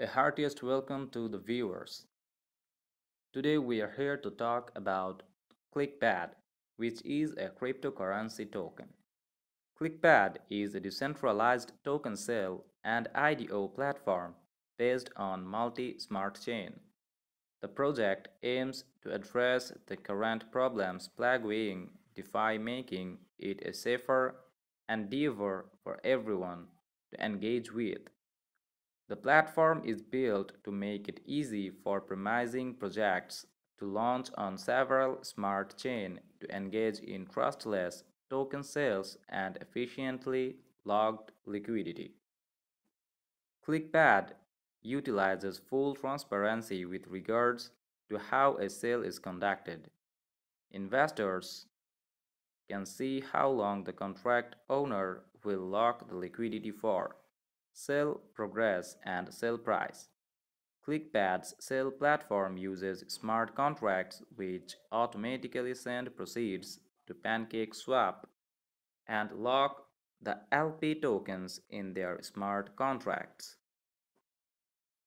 A heartiest welcome to the viewers. Today we are here to talk about ClikPad, which is a cryptocurrency token. ClikPad is a decentralized token sale and IDO platform based on multi-smart chain. The project aims to address the current problems plaguing DeFi making it a safer endeavor for everyone to engage with. The platform is built to make it easy for promising projects to launch on several smart chains to engage in trustless token sales and efficiently logged liquidity. ClikPad utilizes full transparency with regards to how a sale is conducted. Investors can see how long the contract owner will lock the liquidity for sell progress and sell price. ClikPad's sale platform uses smart contracts which automatically send proceeds to PancakeSwap and lock the LP tokens in their smart contracts.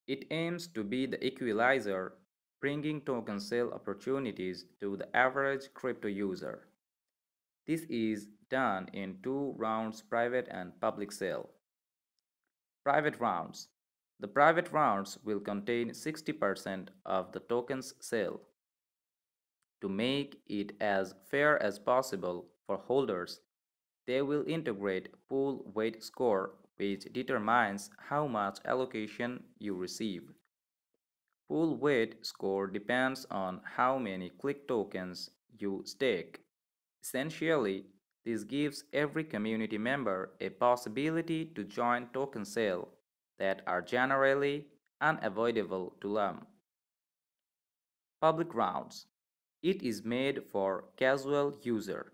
It aims to be the equalizer, bringing token sale opportunities to the average crypto user. This is done in two rounds private and public sale. Private rounds. The private rounds will contain 60% of the token's sale. To make it as fair as possible for holders, they will integrate pool weight score which determines how much allocation you receive. Pool weight score depends on how many click tokens you stake. Essentially, this gives every community member a possibility to join token sale that are generally unavoidable to them. Public rounds. It is made for casual user.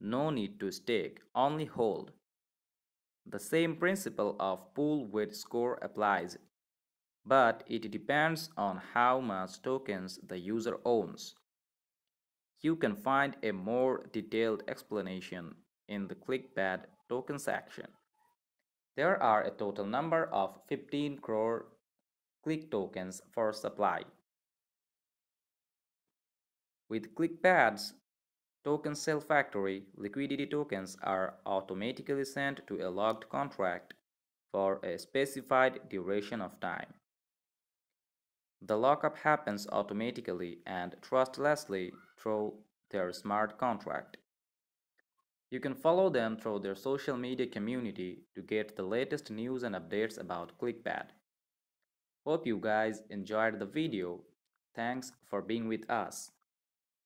No need to stake, only hold. The same principle of pool weight score applies, but it depends on how much tokens the user owns. You can find a more detailed explanation in the ClikPad token section. There are a total number of 15 crore click tokens for supply. With ClikPad's token sale factory, liquidity tokens are automatically sent to a logged contract for a specified duration of time. The lockup happens automatically and trustlessly through their smart contract. You can follow them through their social media community to get the latest news and updates about ClikPad. Hope you guys enjoyed the video. Thanks for being with us.